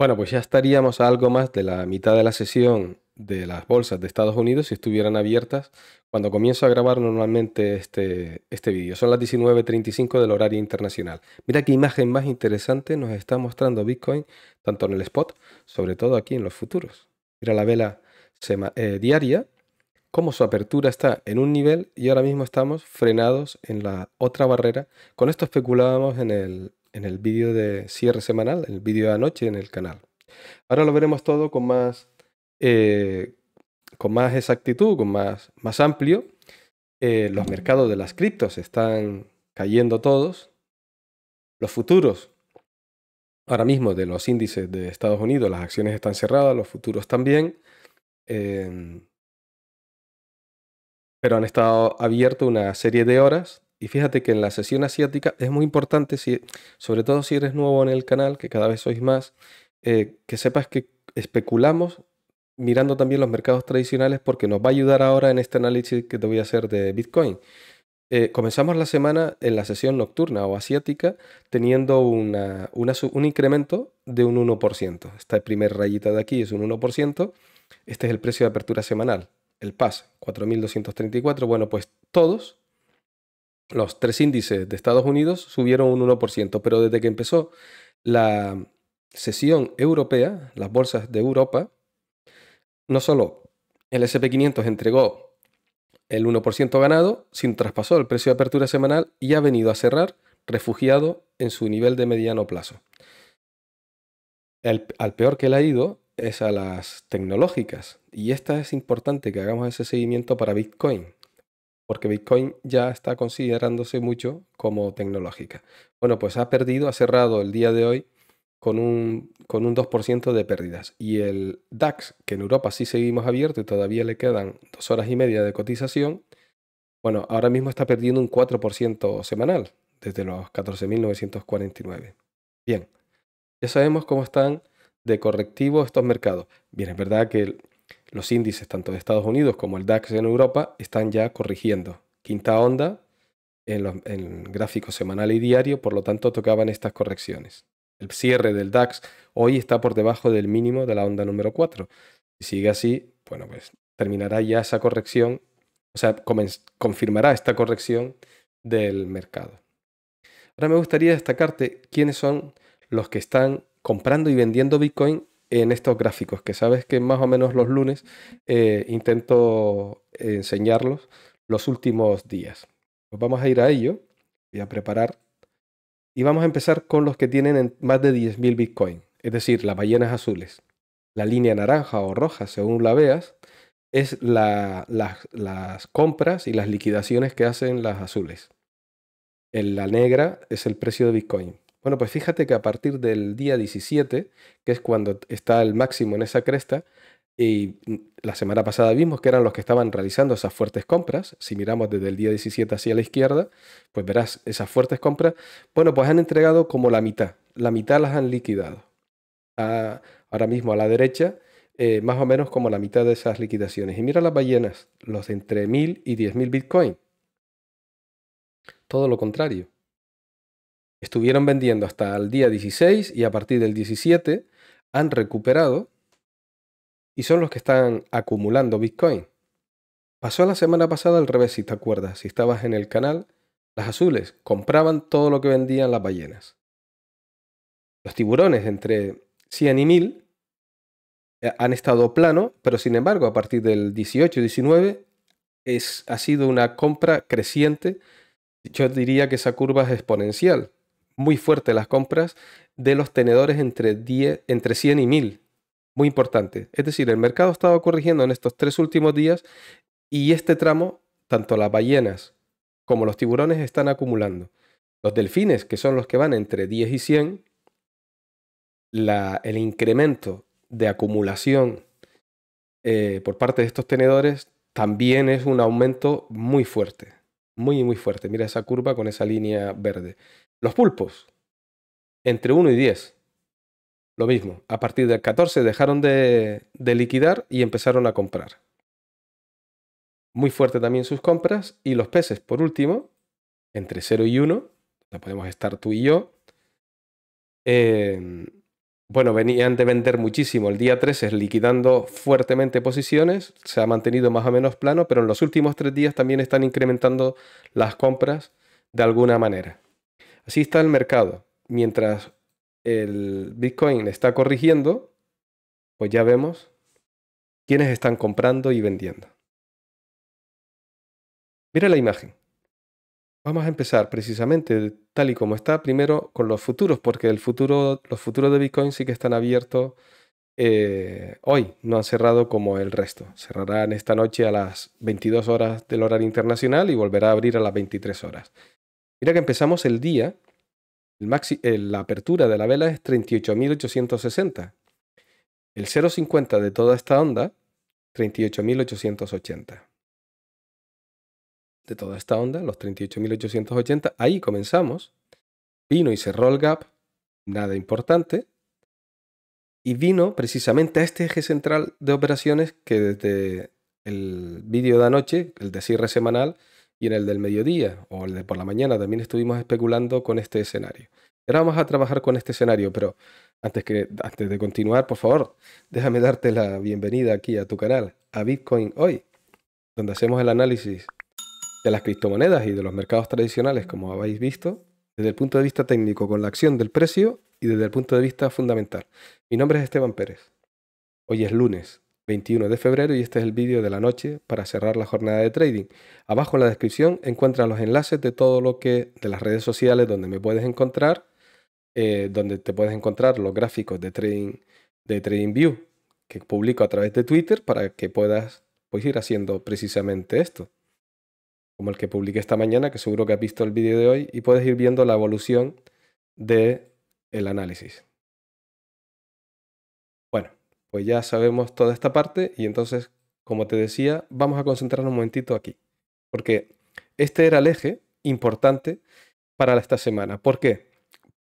Bueno, pues ya estaríamos a algo más de la mitad de la sesión de las bolsas de Estados Unidos si estuvieran abiertas cuando comienzo a grabar normalmente este, este vídeo. Son las 19.35 del horario internacional. Mira qué imagen más interesante nos está mostrando Bitcoin, tanto en el spot, sobre todo aquí en los futuros. Mira la vela eh, diaria, cómo su apertura está en un nivel y ahora mismo estamos frenados en la otra barrera. Con esto especulábamos en el, en el vídeo de cierre semanal, el vídeo de anoche en el canal. Ahora lo veremos todo con más, eh, con más exactitud, con más, más amplio. Eh, los mercados de las criptos están cayendo todos. Los futuros, ahora mismo de los índices de Estados Unidos, las acciones están cerradas, los futuros también. Em, pero han estado abiertos una serie de horas y fíjate que en la sesión asiática es muy importante, sobre todo si eres nuevo en el canal, que cada vez sois más, eh, que sepas que especulamos mirando también los mercados tradicionales porque nos va a ayudar ahora en este análisis que te voy a hacer de Bitcoin. Eh, comenzamos la semana en la sesión nocturna o asiática teniendo un incremento de un 1%. Esta primera rayita de aquí es un 1%. Este es el precio de apertura semanal, el PAS, 4.234. Bueno, pues todos los tres índices de Estados Unidos subieron un 1%, pero desde que empezó la sesión europea, las bolsas de Europa, no solo el SP500 entregó el 1% ganado, sino traspasó el precio de apertura semanal y ha venido a cerrar refugiado en su nivel de mediano plazo. al peor que le ha ido es a las tecnológicas, y esta es importante que hagamos ese seguimiento para Bitcoin porque Bitcoin ya está considerándose mucho como tecnológica. Bueno, pues ha perdido, ha cerrado el día de hoy con un, con un 2% de pérdidas. Y el DAX, que en Europa sí seguimos abierto y todavía le quedan dos horas y media de cotización, bueno, ahora mismo está perdiendo un 4% semanal, desde los 14.949. Bien, ya sabemos cómo están de correctivo estos mercados. Bien, es verdad que los índices tanto de Estados Unidos como el DAX en Europa están ya corrigiendo. Quinta onda en, el gráfico semanal y diario, por lo tanto tocaban estas correcciones. El cierre del DAX hoy está por debajo del mínimo de la onda número 4. Si sigue así, bueno, pues terminará ya esa corrección, o sea, confirmará esta corrección del mercado. Ahora me gustaría destacarte quiénes son los que están comprando y vendiendo Bitcoin en estos gráficos, que sabes que más o menos los lunes eh, intento enseñarlos los últimos días. Pues vamos a ir a ello, y a preparar, y vamos a empezar con los que tienen más de 10.000 Bitcoin, es decir, las ballenas azules. La línea naranja o roja, según la veas, es las compras y las liquidaciones que hacen las azules. En la negra es el precio de Bitcoin. Bueno, pues fíjate que a partir del día 17, que es cuando está el máximo en esa cresta, y la semana pasada vimos que eran los que estaban realizando esas fuertes compras. Si miramos desde el día 17 hacia la izquierda, pues verás esas fuertes compras. Bueno, pues han entregado como la mitad. La mitad las han liquidado. ahora mismo a la derecha, eh, más o menos como la mitad de esas liquidaciones. Y mira las ballenas, los de entre 1000 y 10.000 Bitcoin. Todo lo contrario. Estuvieron vendiendo hasta el día 16 y a partir del 17 han recuperado y son los que están acumulando Bitcoin. Pasó la semana pasada al revés, si te acuerdas. Si estabas en el canal, las azules compraban todo lo que vendían las ballenas. Los tiburones entre 100 y 1000 eh, han estado plano, pero sin embargo, a partir del 18 y 19 es, ha sido una compra creciente. Yo diría que esa curva es exponencial muy fuerte las compras de los tenedores entre, 10, entre 100 y 1000. Muy importante. Es decir, el mercado ha estado corrigiendo en estos tres últimos días y este tramo, tanto las ballenas como los tiburones están acumulando. Los delfines, que son los que van entre 10 y 100, la, el incremento de acumulación eh, por parte de estos tenedores también es un aumento muy fuerte. Muy, muy fuerte. Mira esa curva con esa línea verde. Los pulpos, entre 1 y 10. Lo mismo, a partir del 14 dejaron de, liquidar y empezaron a comprar. Muy fuerte también sus compras. Y los peces, por último, entre 0 y 1, donde podemos estar tú y yo, em, bueno, venían de vender muchísimo. El día 3 es liquidando fuertemente posiciones, se ha mantenido más o menos plano, pero en los últimos tres días también están incrementando las compras de alguna manera. Así está el mercado. Mientras el Bitcoin está corrigiendo, pues ya vemos quiénes están comprando y vendiendo. Mira la imagen. Vamos a empezar precisamente tal y como está, primero con los futuros, porque el futuro, los futuros de Bitcoin sí que están abiertos eh, hoy, no han cerrado como el resto. Cerrarán esta noche a las 22 horas del horario internacional y volverá a abrir a las 23 horas. Mira que empezamos el día, el la apertura de la vela es 38.860. El 0,50 de toda esta onda, 38.880 de toda esta onda, los 38.880, ahí comenzamos, vino y cerró el gap, nada importante, y vino precisamente a este eje central de operaciones que desde el vídeo de anoche, el de cierre semanal, y en el del mediodía o el de por la mañana también estuvimos especulando con este escenario. Ahora vamos a trabajar con este escenario, pero antes, que, antes de continuar, por favor, déjame darte la bienvenida aquí a tu canal, a Bitcoin Hoy, donde hacemos el análisis de las criptomonedas y de los mercados tradicionales, como habéis visto, desde el punto de vista técnico con la acción del precio y desde el punto de vista fundamental. Mi nombre es Esteban Pérez. Hoy es lunes 21 de febrero y este es el vídeo de la noche para cerrar la jornada de trading. Abajo en la descripción encuentras los enlaces de todo lo que, de las redes sociales donde me puedes encontrar, eh, donde te puedes encontrar los gráficos de Trading, de TradingView que publico a través de Twitter para que puedas pues, ir haciendo precisamente esto como el que publiqué esta mañana, que seguro que has visto el vídeo de hoy, y puedes ir viendo la evolución del el análisis. Pues ya sabemos toda esta parte y entonces, como te decía, vamos a concentrarnos un momentito aquí, porque este era el eje importante para esta semana. ¿Por qué?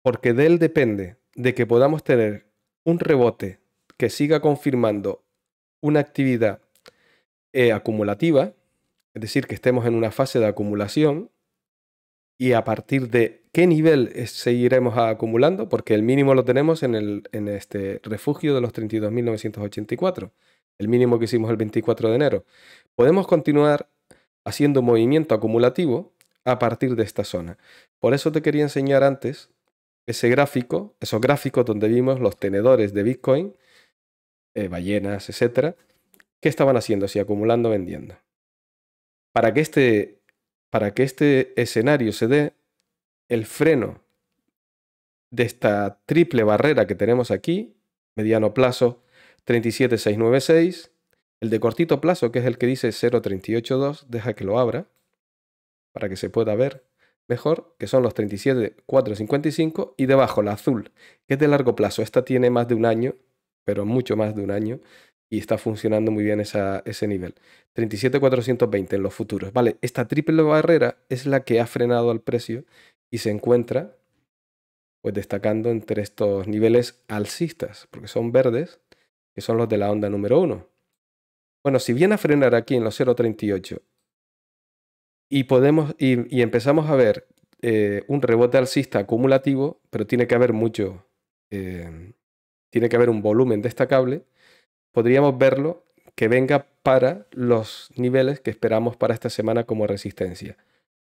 Porque de él depende de que podamos tener un rebote que siga confirmando una actividad eh, acumulativa, es decir, que estemos en una fase de acumulación y a partir de qué nivel seguiremos acumulando, porque el mínimo lo tenemos en, el, en este refugio de los 32.984, el mínimo que hicimos el 24 de enero. Podemos continuar haciendo movimiento acumulativo a partir de esta zona. Por eso te quería enseñar antes ese gráfico, esos gráficos donde vimos los tenedores de Bitcoin, eh, ballenas, etcétera, qué estaban haciendo, si acumulando vendiendo. Para que este, para que este escenario se dé, el freno de esta triple barrera que tenemos aquí, mediano plazo 37696, el de cortito plazo, que es el que dice 0382, deja que lo abra para que se pueda ver mejor, que son los 37455, y debajo la azul, que es de largo plazo. Esta tiene más de un año, pero mucho más de un año, y está funcionando muy bien ese nivel. 37,420 en los futuros. Vale, esta triple barrera es la que ha frenado al precio y se encuentra pues destacando entre estos niveles alcistas, porque son verdes, que son los de la onda número 1. Bueno, si viene a frenar aquí en los 0,38 y, podemos, y, empezamos a ver eh, un rebote alcista acumulativo, pero tiene que haber mucho, eh, tiene que haber un volumen destacable, podríamos verlo que venga para los niveles que esperamos para esta semana como resistencia.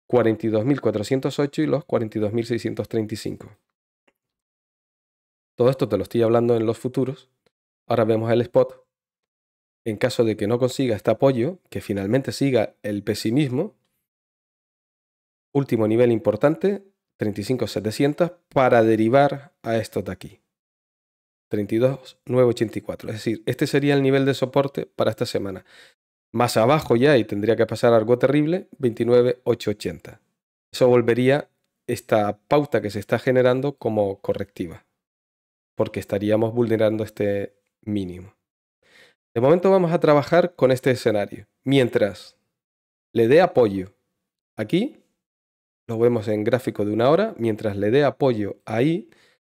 42.408 y los 42.635. Todo esto te lo estoy hablando en los futuros. Ahora vemos el spot. En caso de que no consiga este apoyo, que finalmente siga el pesimismo, último nivel importante, 35.700, para derivar a estos de aquí. 32,984. Es decir, este sería el nivel de soporte para esta semana. Más abajo ya, y tendría que pasar algo terrible, 29,880. Eso volvería esta pauta que se está generando como correctiva, porque estaríamos vulnerando este mínimo. De momento vamos a trabajar con este escenario. Mientras le dé apoyo aquí, lo vemos en gráfico de una hora, mientras le dé apoyo ahí,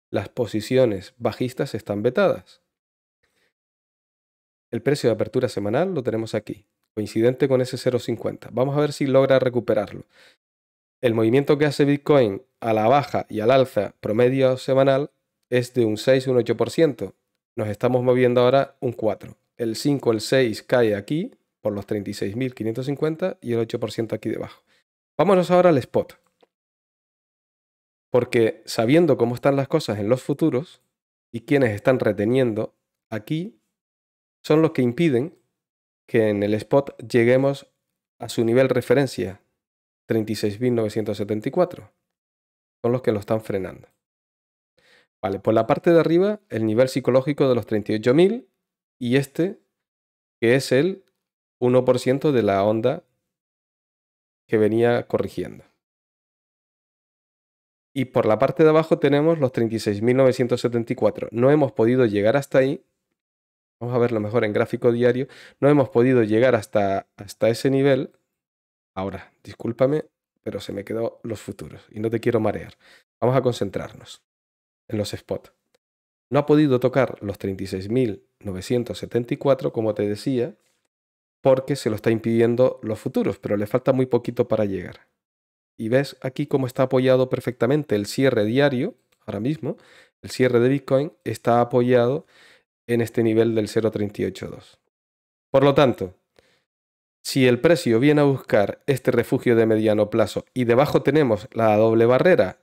las posiciones bajistas están vetadas. El precio de apertura semanal lo tenemos aquí, coincidente con ese 0.50. Vamos a ver si logra recuperarlo. El movimiento que hace Bitcoin a la baja y al alza promedio semanal es de un 6, un 8%. Nos estamos moviendo ahora un 4. El 5, el 6 cae aquí por los 36.550 y el 8% aquí debajo. Vámonos ahora al spot. Porque sabiendo cómo están las cosas en los futuros y quienes están reteniendo aquí, son los que impiden que en el spot lleguemos a su nivel referencia, 36.974. Son los que lo están frenando. Vale, por la parte de arriba, el nivel psicológico de los 38.000 y este, que es el 1% de la onda que venía corrigiendo. Y por la parte de abajo tenemos los 36.974. No hemos podido llegar hasta ahí. Vamos a verlo mejor en gráfico diario. No hemos podido llegar hasta, hasta ese nivel. Ahora, discúlpame, pero se me quedó los futuros y no te quiero marear. Vamos a concentrarnos en los spots. No ha podido tocar los 36.974, como te decía, porque se lo está impidiendo los futuros, pero le falta muy poquito para llegar. Y ves aquí cómo está apoyado perfectamente el cierre diario, ahora mismo, el cierre de Bitcoin está apoyado en este nivel del 0.382. Por lo tanto, si el precio viene a buscar este refugio de mediano plazo y debajo tenemos la doble barrera,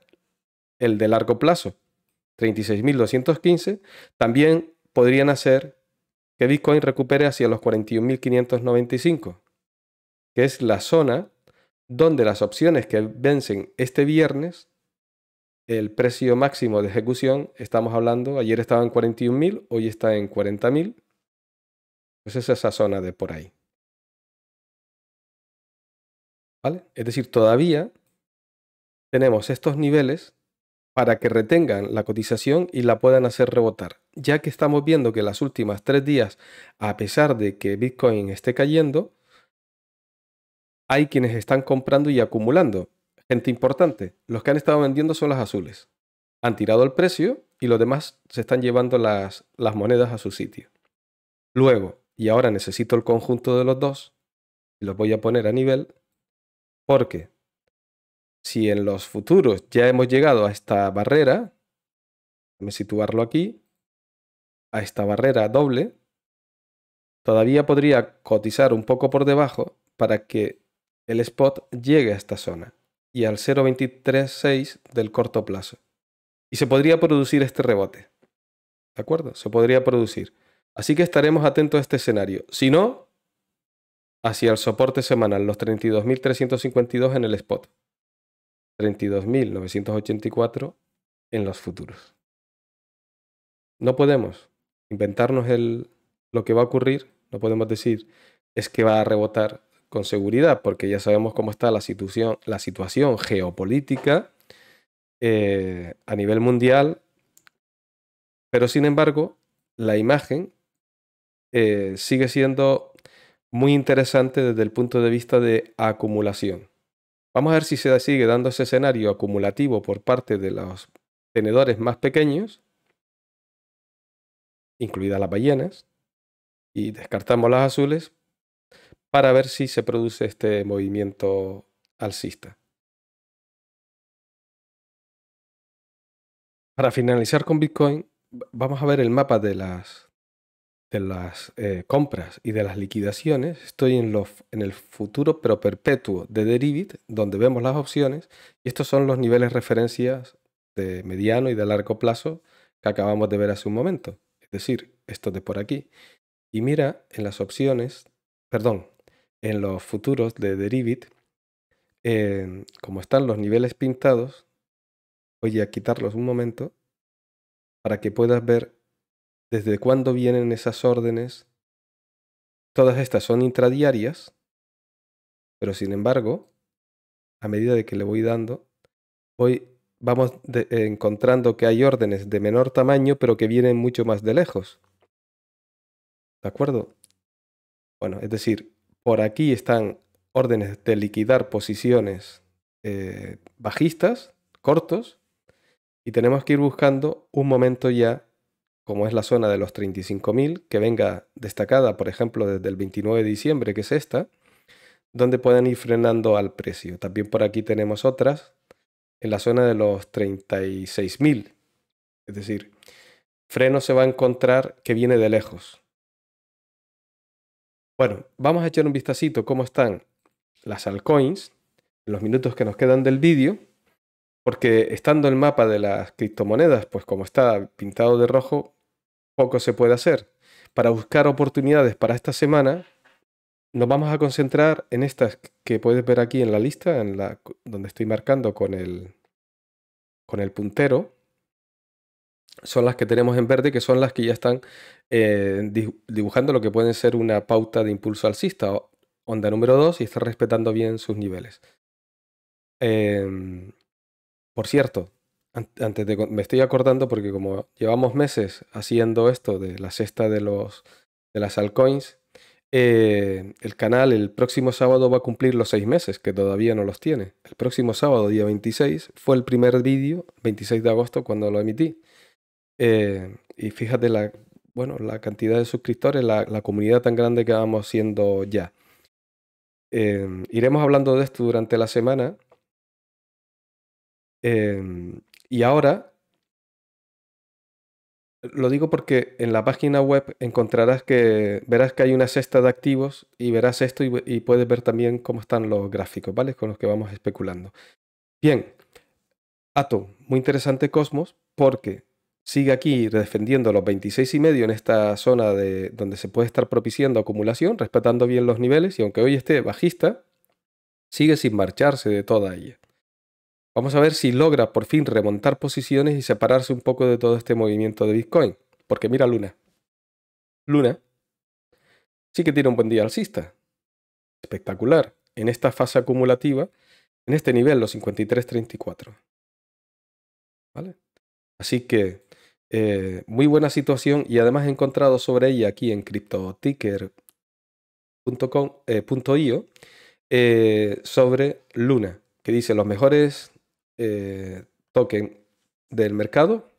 el de largo plazo, 36.215, también podrían hacer que Bitcoin recupere hacia los 41.595, que es la zona donde las opciones que vencen este viernes, el precio máximo de ejecución, estamos hablando, ayer estaba en 41.000, hoy está en 40.000, pues es esa zona de por ahí. ¿Vale? Es decir, todavía tenemos estos niveles para que retengan la cotización y la puedan hacer rebotar, ya que estamos viendo que las últimas tres días, a pesar de que Bitcoin esté cayendo, hay quienes están comprando y acumulando. Gente importante, los que han estado vendiendo son las azules. Han tirado el precio y los demás se están llevando las, monedas a su sitio. Luego, y ahora necesito el conjunto de los dos, y los voy a poner a nivel, porque si en los futuros ya hemos llegado a esta barrera, déjame situarlo aquí, a esta barrera doble, todavía podría cotizar un poco por debajo para que el spot llegue a esta zona y al 0.236 del corto plazo. Y se podría producir este rebote. ¿De acuerdo? Se podría producir. Así que estaremos atentos a este escenario. Si no, hacia el soporte semanal, los 32.352 en el spot. 32.984 en los futuros. No podemos inventarnos el, lo que va a ocurrir, no podemos decir es que va a rebotar con seguridad, porque ya sabemos cómo está la situación, la situación geopolítica eh, a nivel mundial, pero sin embargo, la imagen eh, sigue siendo muy interesante desde el punto de vista de acumulación. Vamos a ver si se sigue dando ese escenario acumulativo por parte de los tenedores más pequeños, incluidas las ballenas, y descartamos las azules para ver si se produce este movimiento alcista. Para finalizar con Bitcoin, vamos a ver el mapa de las, eh, compras y de las liquidaciones. Estoy en, en el futuro pero perpetuo de Derivit, donde vemos las opciones, y estos son los niveles referencias de mediano y de largo plazo que acabamos de ver hace un momento. Es decir, esto de por aquí. Y mira en las opciones, perdón, en los futuros de Derivit, como están los niveles pintados, voy a quitarlos un momento para que puedas ver desde cuándo vienen esas órdenes. Todas estas son intradiarias, pero sin embargo, a medida de que le voy dando, voy, vamos encontrando que hay órdenes de menor tamaño, pero que vienen mucho más de lejos. ¿De acuerdo? Bueno, es decir, por aquí están órdenes de liquidar posiciones eh, bajistas, cortos, y tenemos que ir buscando un momento ya, como es la zona de los 35.000, que venga destacada, por ejemplo, desde el 29 de diciembre, que es esta, donde pueden ir frenando al precio. También por aquí tenemos otras en la zona de los 36.000. Es decir, freno se va a encontrar que viene de lejos. Bueno, vamos a echar un vistacito cómo están las altcoins en los minutos que nos quedan del vídeo, porque estando el mapa de las criptomonedas, pues como está pintado de rojo, poco se puede hacer. Para buscar oportunidades para esta semana, nos vamos a concentrar en estas que puedes ver aquí en la lista, en la, donde estoy marcando con el, con el puntero. Son las que tenemos en verde, que son las que ya están eh, dibujando lo que puede ser una pauta de impulso alcista, onda número 2, y está respetando bien sus niveles. Em, por cierto, antes de, me estoy acordando porque como llevamos meses haciendo esto de la cesta de, los, de las altcoins, eh, el canal el próximo sábado va a cumplir los seis meses, que todavía no los tiene. El próximo sábado, día 26, fue el primer vídeo, 26 de agosto, cuando lo emití. Eh, y fíjate la, bueno, la cantidad de suscriptores, la, comunidad tan grande que vamos siendo ya. Em, iremos hablando de esto durante la semana. Em, y ahora, lo digo porque en la página web encontrarás que verás que hay una cesta de activos y verás esto y, y puedes ver también cómo están los gráficos, ¿vale? Con los que vamos especulando. Bien, Atom, muy interesante Cosmos, porque sigue aquí defendiendo los 26 y medio en esta zona de, donde se puede estar propiciando acumulación, respetando bien los niveles y aunque hoy esté bajista, sigue sin marcharse de toda ella. Vamos a ver si logra por fin remontar posiciones y separarse un poco de todo este movimiento de Bitcoin. Porque mira Luna. Luna sí que tiene un buen día alcista. Espectacular. En esta fase acumulativa, en este nivel, los 53.34. ¿Vale? Así que eh, muy buena situación y además he encontrado sobre ella aquí en cryptoticker.io eh, eh, sobre Luna, que dice los mejores tokens del mercado.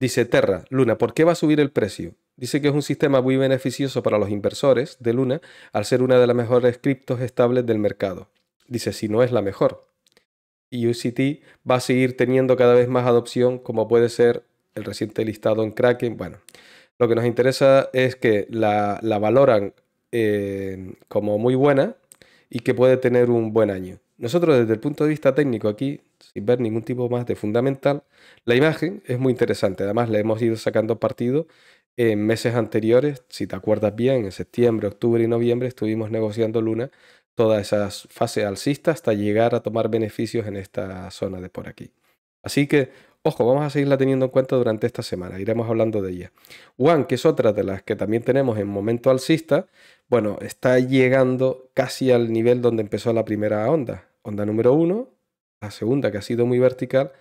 Dice Terra, Luna, ¿por qué va a subir el precio? Dice que es un sistema muy beneficioso para los inversores de Luna al ser una de las mejores criptos estables del mercado. Dice, si no es la mejor. Y UCT va a seguir teniendo cada vez más adopción como puede ser el reciente listado en Kraken. Bueno, lo que nos interesa es que la, valoran eh, como muy buena y que puede tener un buen año. Nosotros desde el punto de vista técnico aquí, sin ver ningún tipo más de fundamental, la imagen es muy interesante. Además, le hemos ido sacando partido en meses anteriores. Si te acuerdas bien, en septiembre, octubre y noviembre estuvimos negociando Luna todas esas fases alcistas hasta llegar a tomar beneficios en esta zona de por aquí. Así que Ojo, vamos a seguirla teniendo en cuenta durante esta semana, iremos hablando de ella. One, que es otra de las que también tenemos en momento alcista, bueno, está llegando casi al nivel donde empezó la primera onda. Onda número uno, la segunda que ha sido muy vertical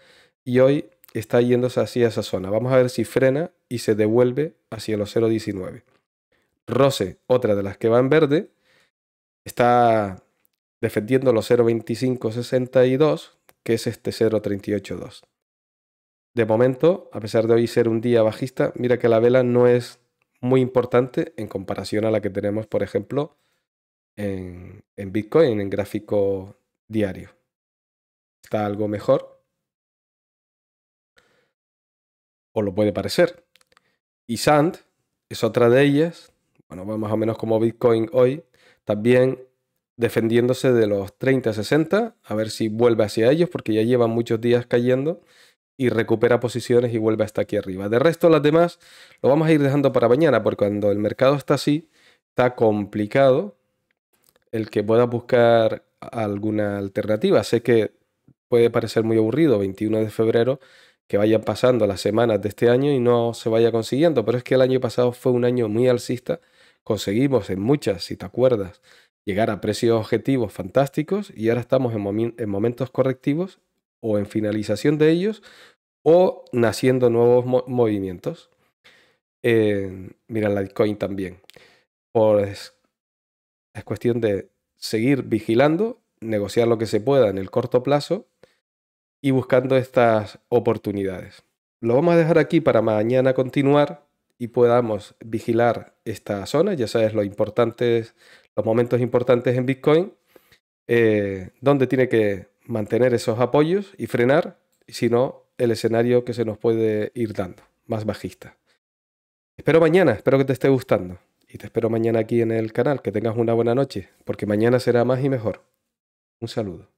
y hoy está yéndose hacia esa zona. Vamos a ver si frena y se devuelve hacia los 0.19. Rose, otra de las que va en verde, está defendiendo los 0.2562, que es este 0.382. De momento, a pesar de hoy ser un día bajista, mira que la vela no es muy importante en comparación a la que tenemos, por ejemplo, en, Bitcoin, en gráfico diario. Está algo mejor. O lo puede parecer. Y Sand es otra de ellas. Bueno, más o menos como Bitcoin hoy. También defendiéndose de los 30-60. A ver si vuelve hacia ellos porque ya llevan muchos días cayendo y recupera posiciones y vuelve hasta aquí arriba. De resto, las demás lo vamos a ir dejando para mañana, porque cuando el mercado está así, está complicado el que pueda buscar alguna alternativa. Sé que puede parecer muy aburrido, 21 de febrero, que vayan pasando las semanas de este año y no se vaya consiguiendo, pero es que el año pasado fue un año muy alcista, conseguimos en muchas, si te acuerdas, llegar a precios objetivos fantásticos y ahora estamos en, en momentos correctivos o en finalización de ellos o naciendo nuevos movimientos. mira, la Bitcoin también. Es cuestión de seguir vigilando, negociar lo que se pueda en el corto plazo y buscando estas oportunidades. Lo vamos a dejar aquí para mañana continuar y podamos vigilar esta zona. Ya sabes lo importantes, los momentos importantes en Bitcoin, eh, donde tiene que mantener esos apoyos y frenar, si no, el escenario que se nos puede ir dando. más bajistas. Espero mañana, espero que te esté gustando. Y te espero mañana aquí en el canal. Que tengas una buena noche, porque mañana será más y mejor. Un saludo.